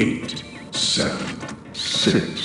eight, seven, six,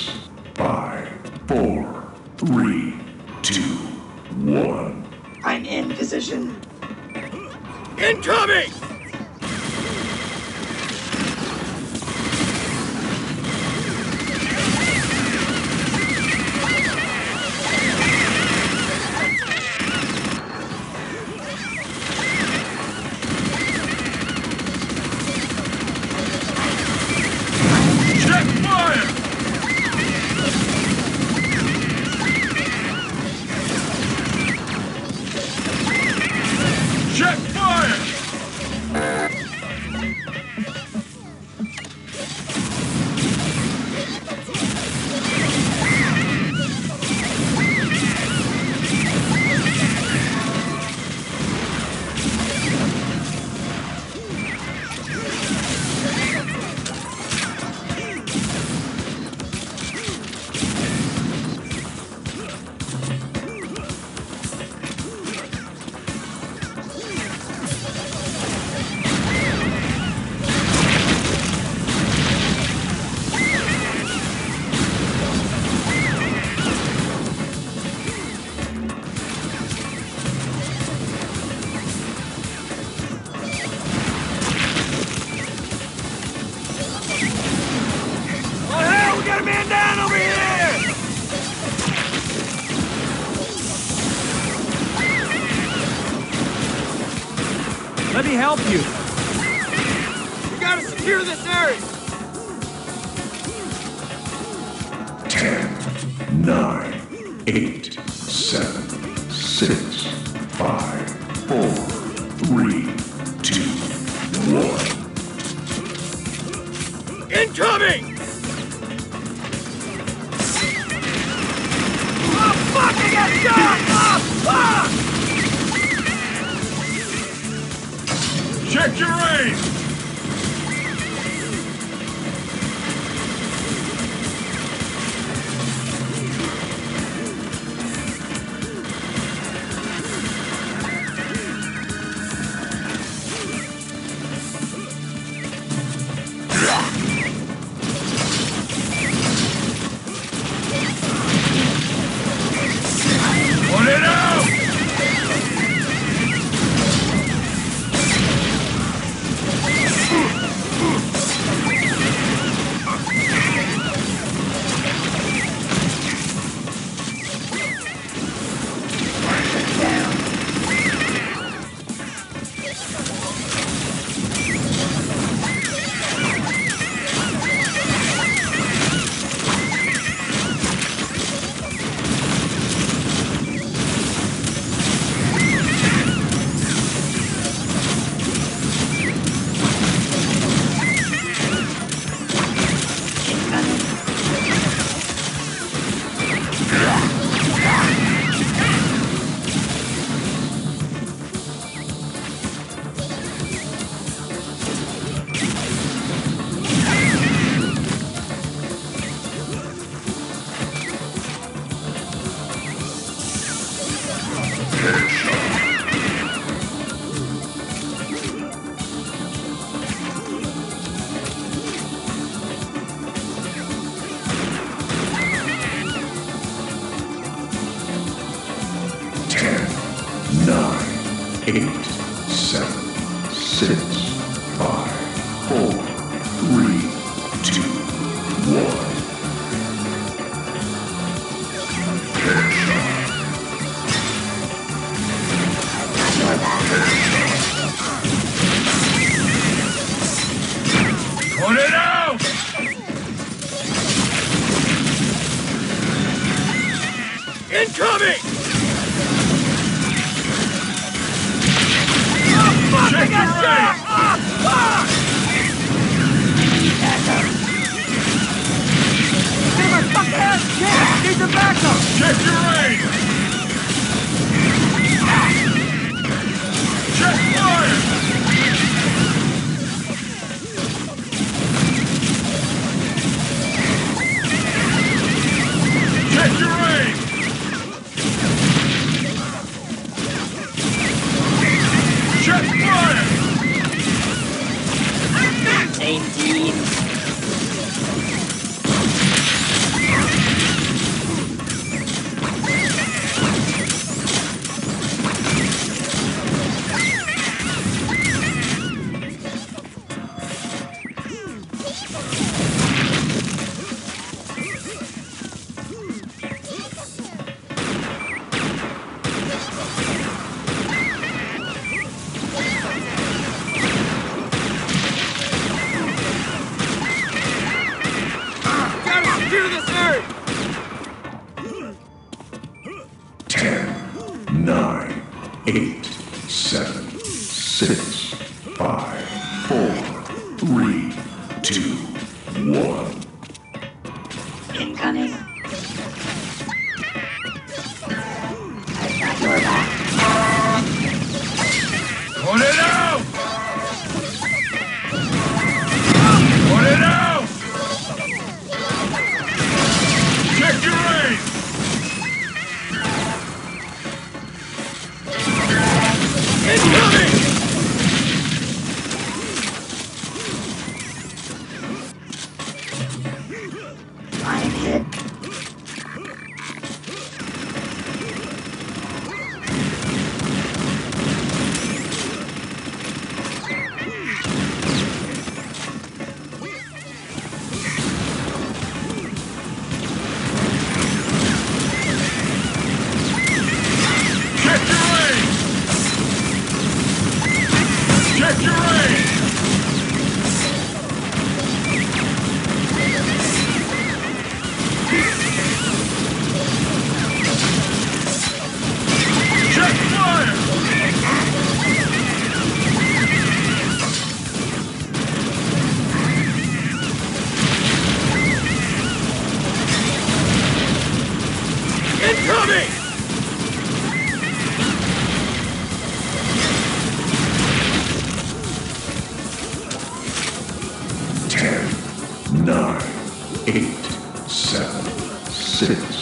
Let me help you. We gotta secure this area! Ten, nine, eight, seven, six, five, four, three, two, one. Incoming! Oh fuck, I got shot! Oh fuck! Check your aim! Incoming! Oh, fuck, I got shot! Need backup! Check your aim! Check fire! Six,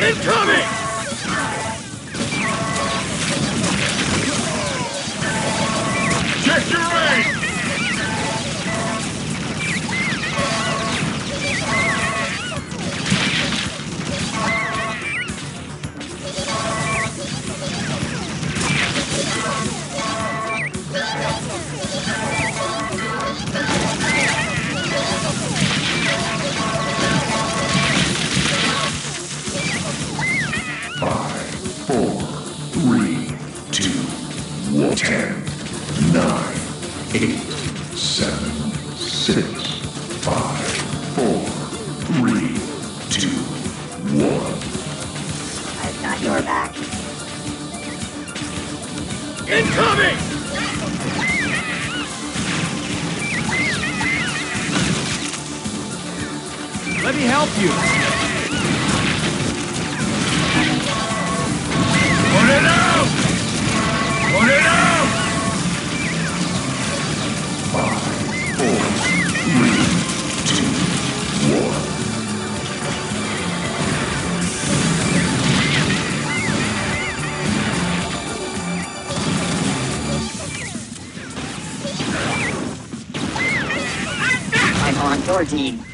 Incoming! Your team.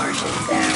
Martians there.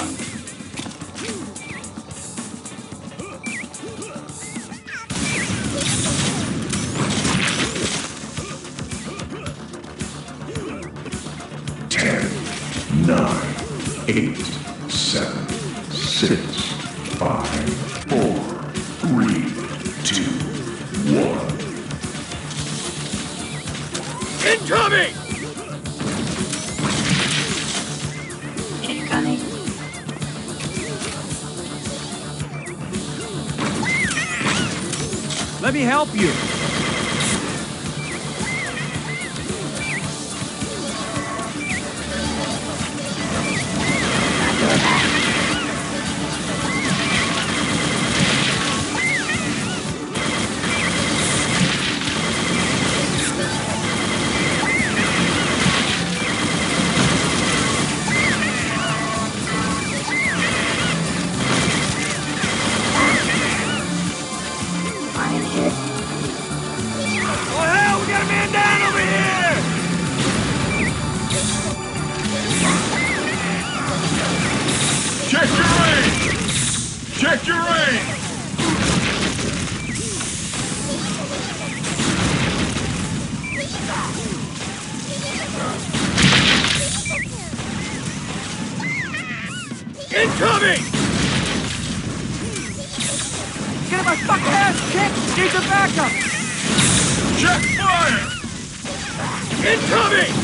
Let me help you. Need the backup! Check fire! Incoming!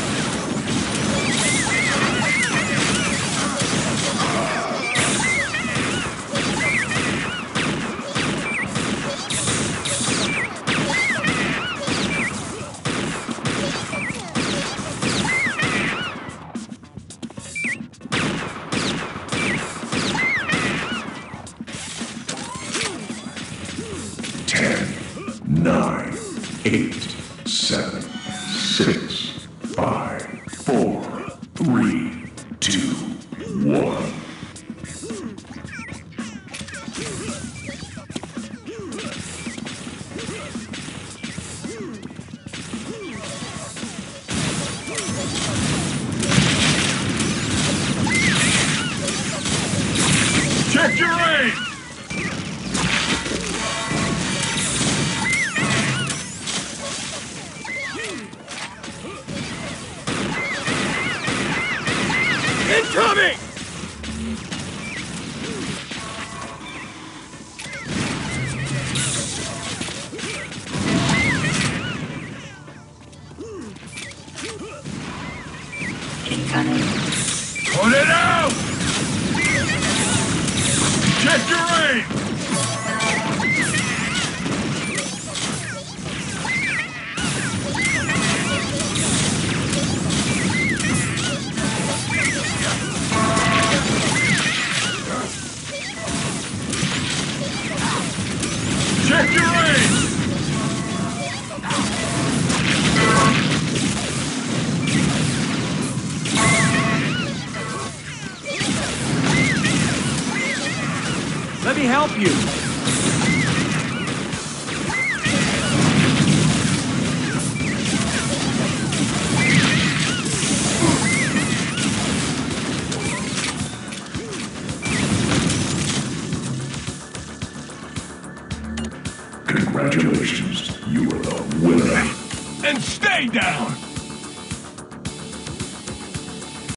Incoming. Help you.